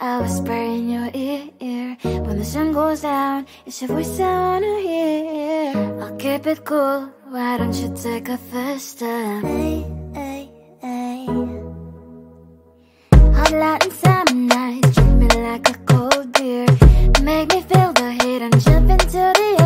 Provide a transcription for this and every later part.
I whisper in your ear When the sun goes down It's your voice I wanna hear. I'll keep it cool Why don't you take a first step Hey, hey, hey Hot light and summer night Treat me like a cold beer. Make me feel the heat and jump into the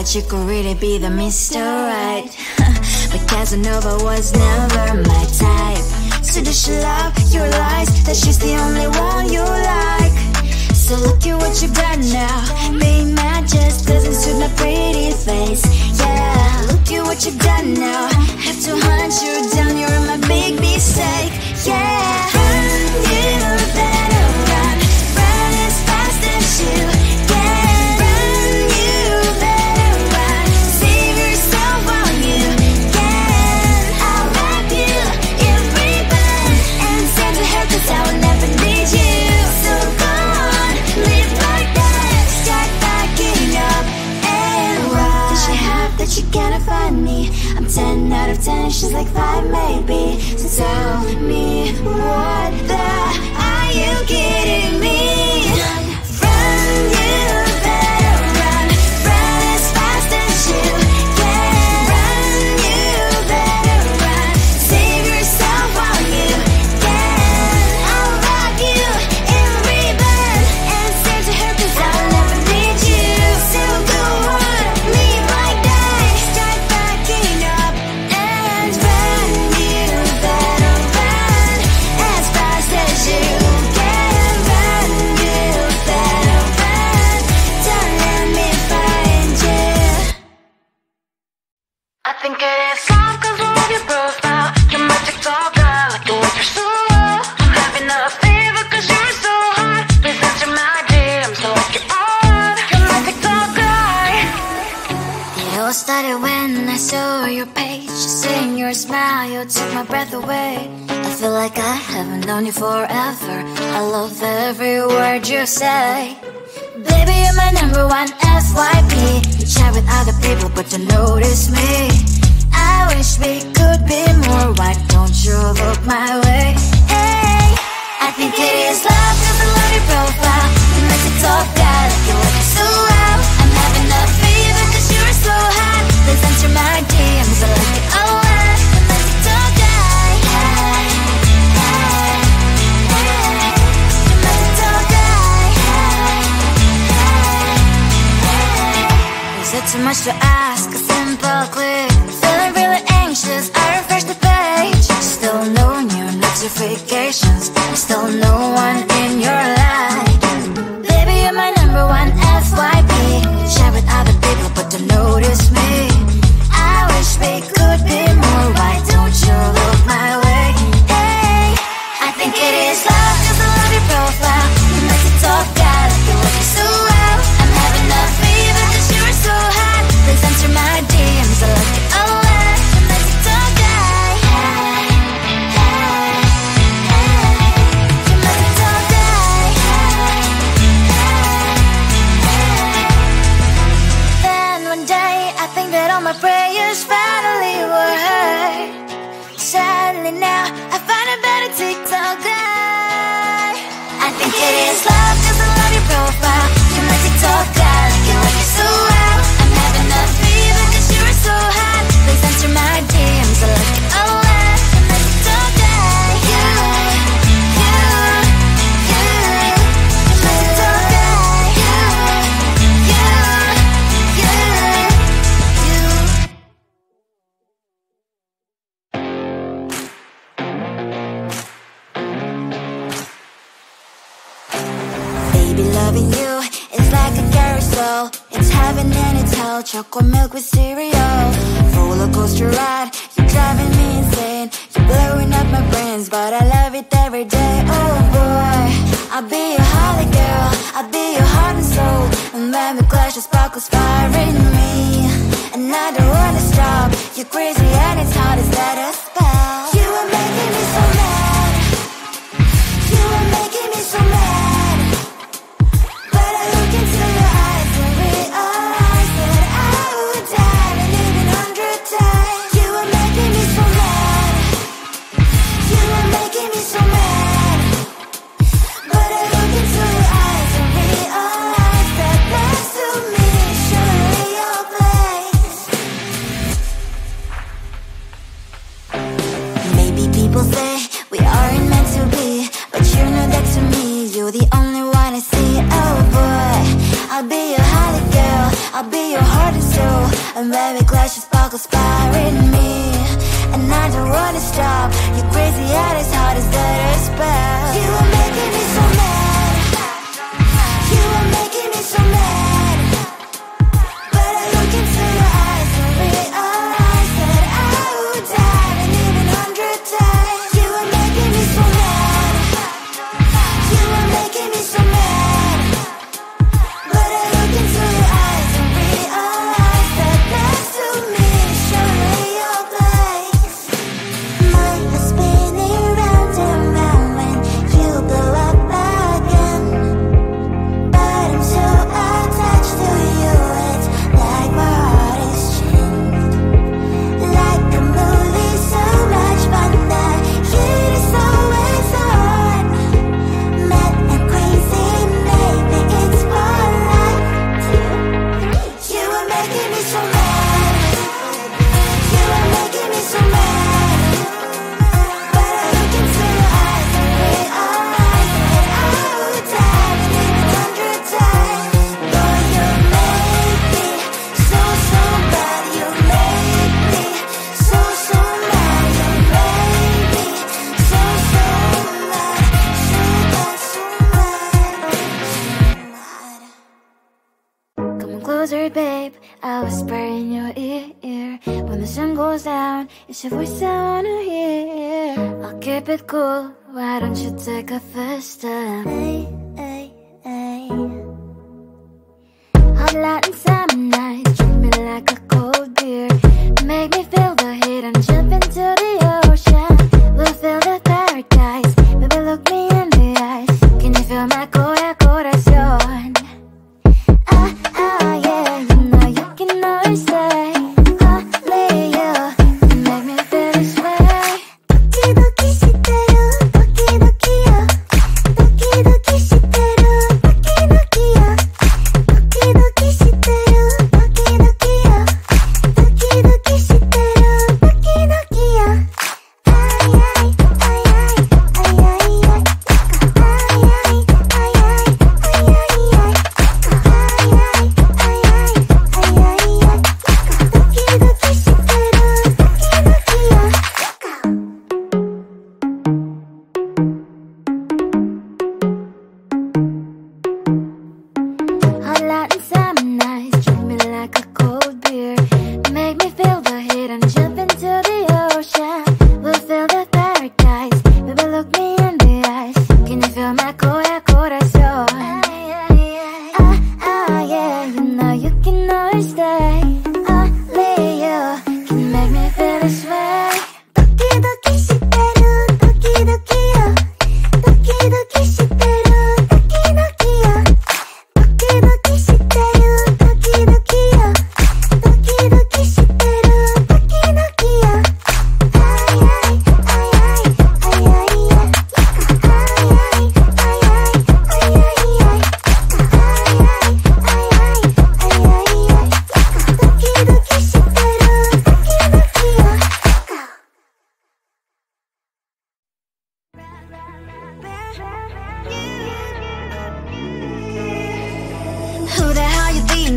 that you could really be the Mr. Right. But Casanova was never my type. So does she love your lies? That she's the only one you like. So look at what you've done now. Being mad just doesn't suit my pretty face. Yeah, look at what you've done now. Have to hunt you down, you're my big mistake. Yeah. breath away. I feel like I haven't known you forever. I love every word you say. Baby, you're my number one FYP. You chat with other people, but you notice me. I wish we could be more. Why don't you look my way? Hey, I think it is love, cause I love your profile. You make a so guy, like you look so loud. I'm having a fever, cause you're so hot. Please answer my DMs, I like it. too much to ask, a simple clue. chocolate milk with cereal. Roller coaster ride, you're driving me insane. You're blowing up my brains, but I love it every day. Oh boy, I'll be your holly girl. I'll be your heart and soul. And when we clash, the sparkles fire in me And I don't wanna stop, you're crazy It's your voice I wanna hear. I'll keep it cool. Why don't you take a first step? Hey.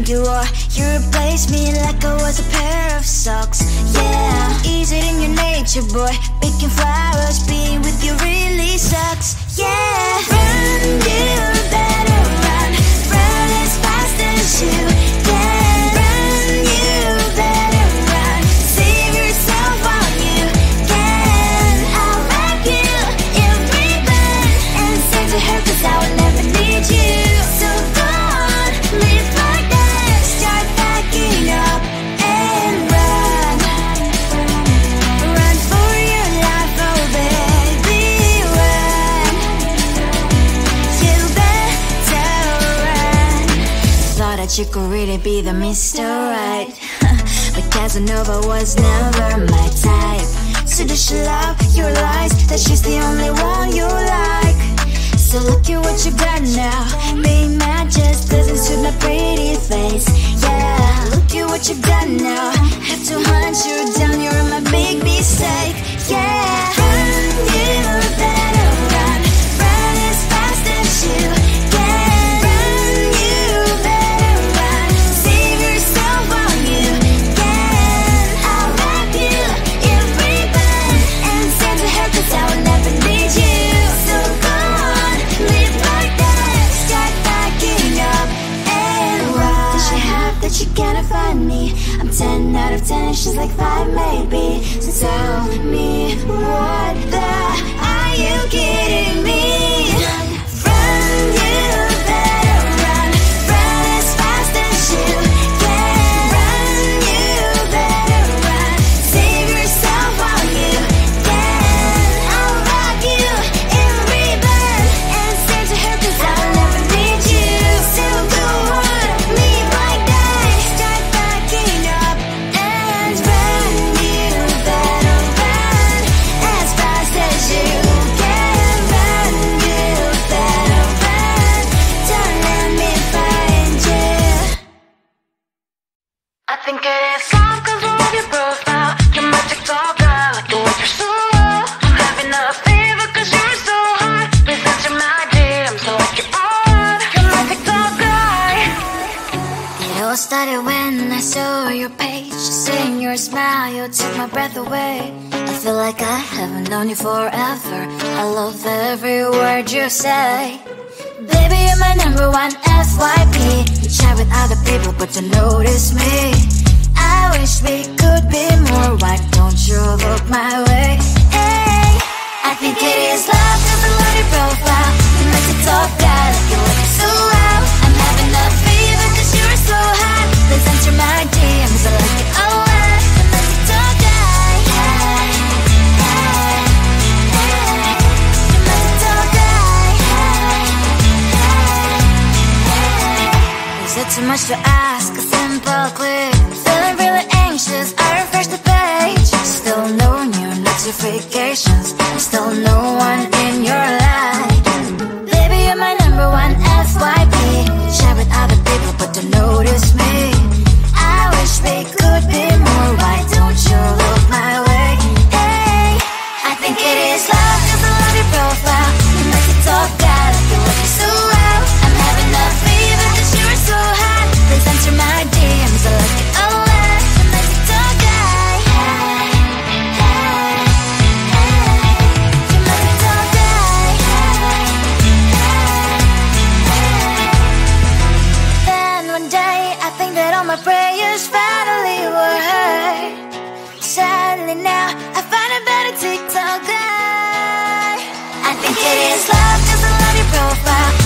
You wore You replaced me like I was a pair of socks. Yeah, is it in your nature, boy? Picking flowers, being with you really sucks. Yeah, run, you better run. Run as fast as you be the Mr. Right. But Casanova was never my type. So does she love your lies That she's the only one you like. So look at what you got now. Being mad just doesn't suit my pretty face. Yeah, look at what you got now. Have to hunt you down, you're my big mistake. Yeah, she's like five maybe So tell me what the Are you kidding me? Breath away. I feel like I haven't known you forever. I love every word you say. Baby, you're my number one FYP You chat with other people but you notice me. I wish we could be more. Why don't you look my way? Hey, I think it is love cause I love your profile. You make it talk guy like you look so well I'm having a fever cause you're so hot Please enter my DMs, I like to ask, a simple click Feeling really anxious, I refresh the page. Still no new notifications Still no it is. Love I love your profile